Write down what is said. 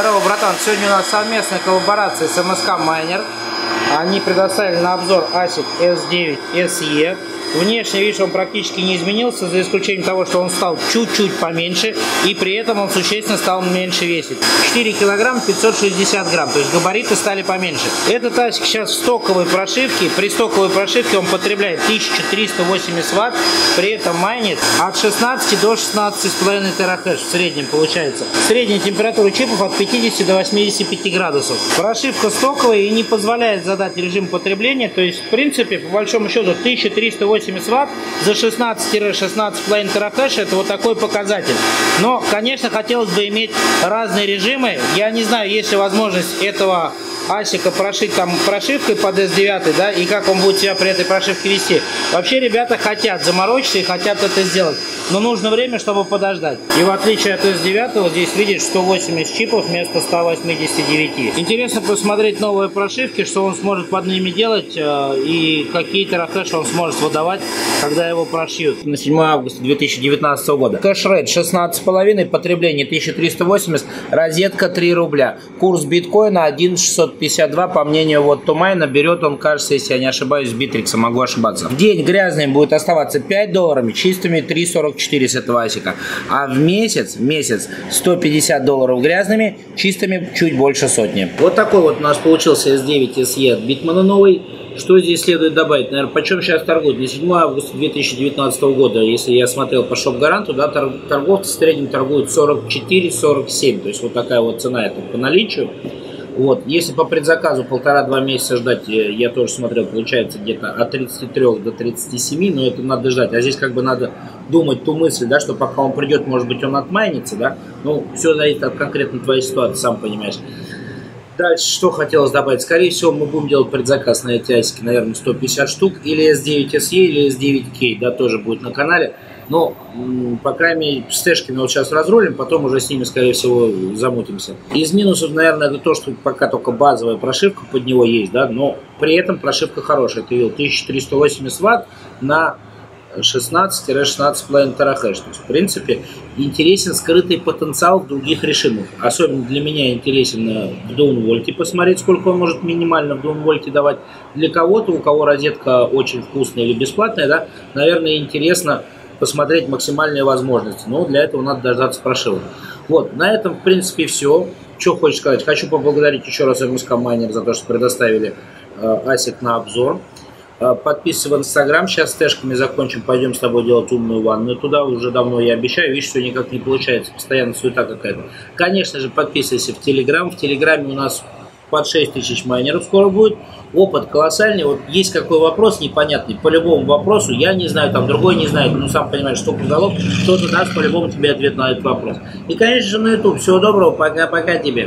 Здорово, братан. Сегодня у нас совместная коллаборация с МСК Майнер. Они предоставили на обзор ASIC S9 SE. Внешне, видишь, он практически не изменился, за исключением того, что он стал чуть-чуть поменьше, и при этом он существенно стал меньше весить. 4 килограмм 560 грамм, то есть габариты стали поменьше. Этот асик сейчас в стоковой прошивке, при стоковой прошивке он потребляет 1380 ватт, при этом майнит от 16 до 16,5 терахэш в среднем получается. Средняя температура чипов от 50 до 85 градусов. Прошивка стоковая и не позволяет задать режим потребления, то есть в принципе по большому счету 1380 80 ватт за 16-16,5 терахэш это вот такой показатель. Но, конечно, хотелось бы иметь разные режимы. Я не знаю, есть ли возможность этого асика прошить там прошивкой под S9, да, и как он будет себя при этой прошивке вести. Вообще ребята хотят заморочиться и хотят это сделать, но нужно время, чтобы подождать. И в отличие от S9, здесь видишь 180 чипов вместо 189. Интересно посмотреть новые прошивки, что он сможет под ними делать э, и какие терафлеши он сможет выдавать, когда его прошьют. На 7 августа 2019 года. Хешрейт 16,5, потребление 1380, розетка 3 рубля. Курс биткоина 1,600 52, по мнению WhatToMine а, берет он, кажется, если я не ошибаюсь, Bittrex а, могу ошибаться. В день грязным будет оставаться 5 долларами, чистыми 3,44 с этого асика. А в месяц, в месяц 150 долларов грязными, чистыми чуть больше сотни. Вот такой вот у нас получился S9 SE от Bitmain а новый. Что здесь следует добавить? Наверное, почем сейчас торгуют? На 7 августа 2019 года, если я смотрел по шоп-гаранту, да, торговцы в среднем торгуют 44-47. То есть вот такая вот цена это по наличию. Вот. Если по предзаказу полтора-два месяца ждать, э, я тоже смотрел, получается где-то от 33 до 37, но это надо ждать. А здесь как бы надо думать ту мысль, да, что пока он придет, может быть, он отмайнится, да. Ну, все зависит от конкретно твоей ситуации, сам понимаешь. Дальше, что хотелось добавить? Скорее всего, мы будем делать предзаказ на эти асики, наверное, 150 штук. Или S9SE, или S9K, да, тоже будет на канале. Но, по крайней мере, с тэшками вот сейчас разрулим, потом уже с ними, скорее всего, замутимся. Из минусов, наверное, это то, что пока только базовая прошивка под него есть, да, но при этом прошивка хорошая. Ты видел, 1380 ватт на 16-16,5 терахэш. То есть, в принципе, интересен скрытый потенциал в других режимах. Особенно для меня интересен в Даунвольте посмотреть, сколько он может минимально в Даунвольте давать. Для кого-то, у кого розетка очень вкусная или бесплатная, да, наверное, интересно посмотреть максимальные возможности. Но для этого надо дождаться прошивок. Вот, на этом, в принципе, все. Что хочешь сказать? Хочу поблагодарить еще раз МСК Майнер за то, что предоставили э, асик на обзор. Э, подписывайся в Инстаграм. Сейчас с тэшками закончим. Пойдем с тобой делать умную ванную. Туда уже давно я обещаю. Видишь, что никак не получается. Постоянно суета какая-то. Конечно же, подписывайся в Телеграм. В Телеграме у нас под 6 тысяч майнеров скоро будет. Опыт колоссальный. Вот есть какой вопрос непонятный. По любому вопросу, я не знаю, там другой не знает, ну сам понимаешь, что заголовок, кто-то даст по-любому тебе ответ на этот вопрос. И, конечно же, на YouTube. Всего доброго, пока-пока тебе.